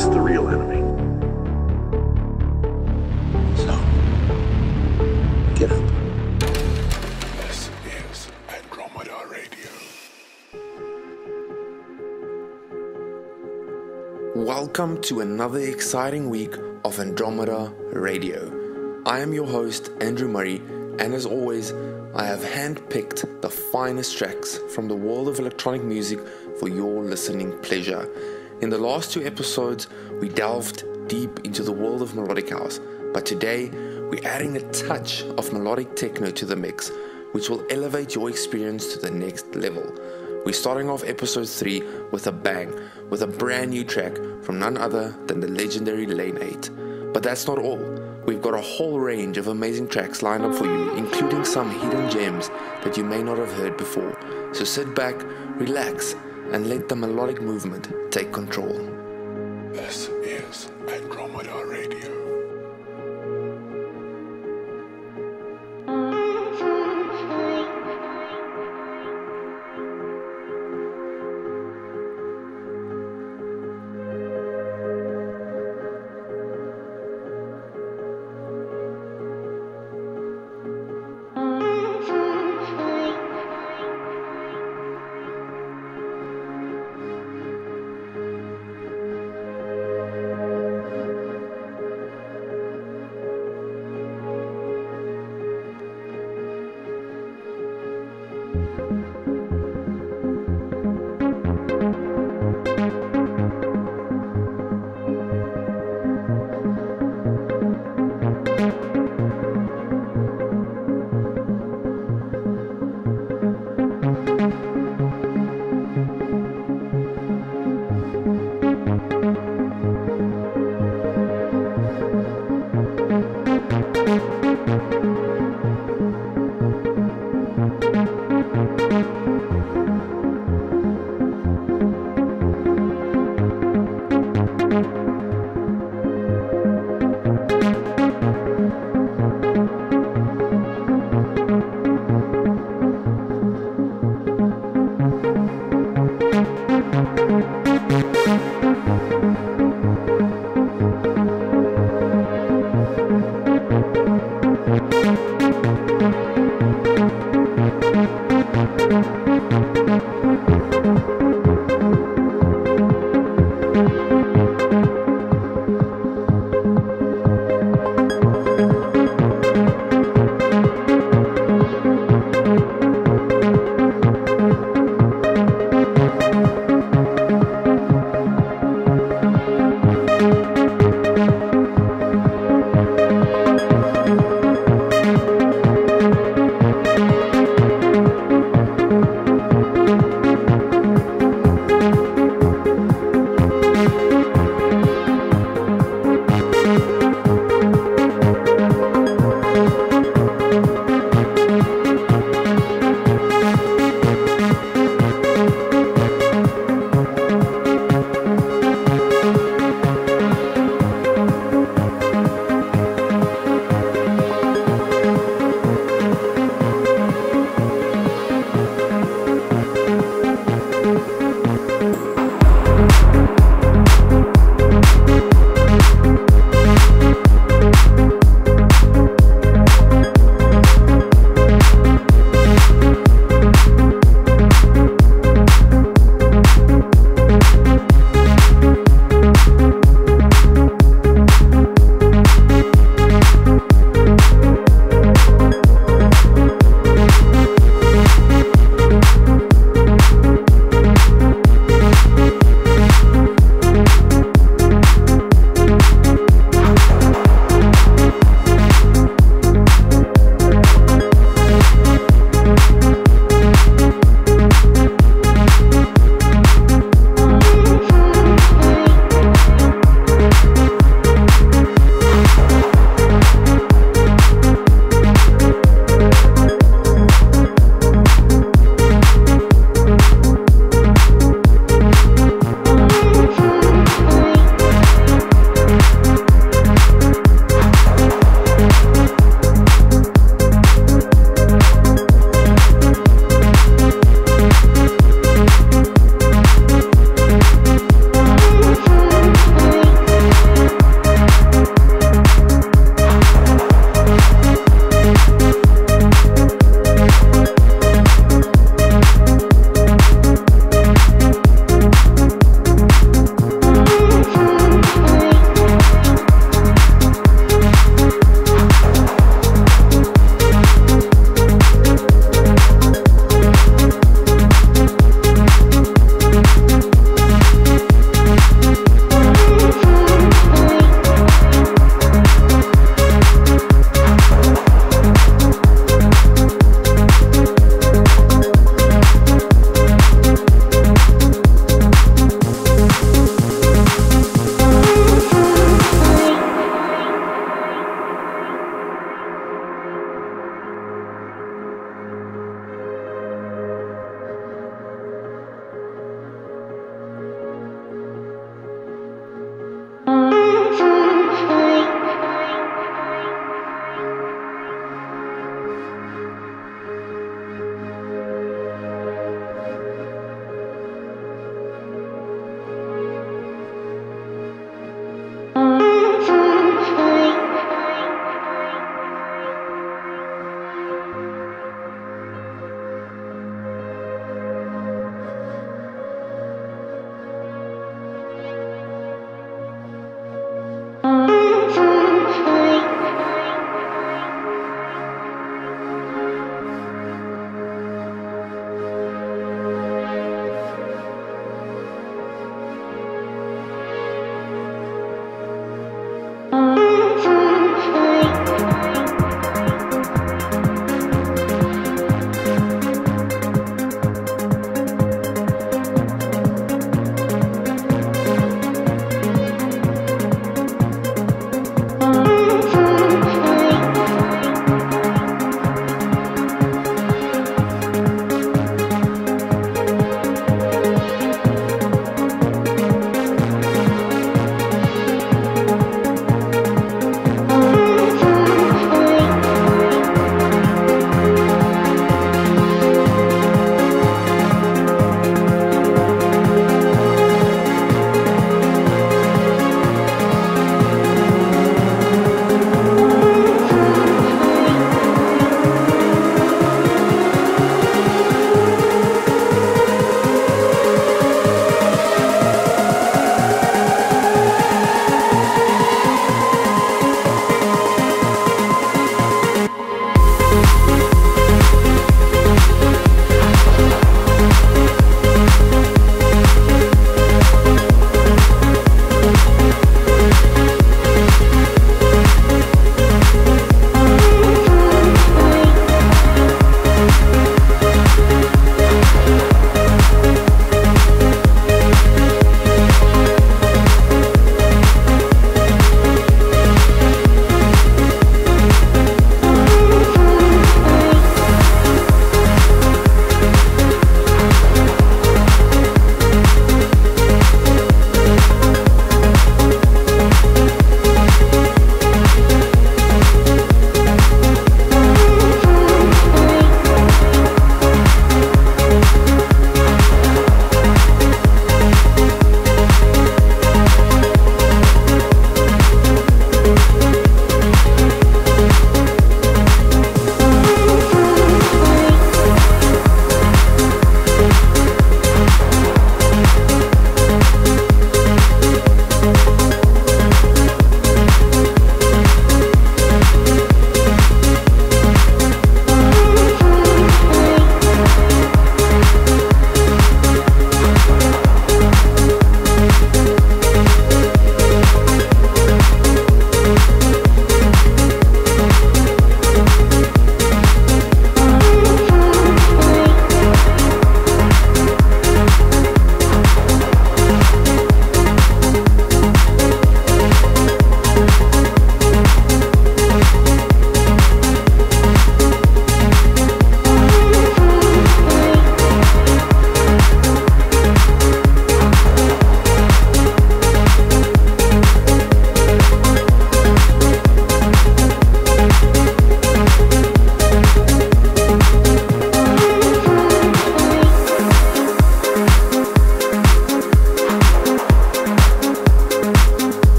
That's the real enemy. So, get up. This is Andromeda Radio. Welcome to another exciting week of Andromeda Radio. I am your host, Andrew Murray, and as always, I have handpicked the finest tracks from the world of electronic music for your listening pleasure. In the last two episodes, we delved deep into the world of melodic house, but today we're adding a touch of melodic techno to the mix, which will elevate your experience to the next level. We're starting off episode 3 with a bang, with a brand new track from none other than the legendary Lane 8. But that's not all. We've got a whole range of amazing tracks lined up for you, including some hidden gems that you may not have heard before. So sit back, relax, and let the melodic movement take control. This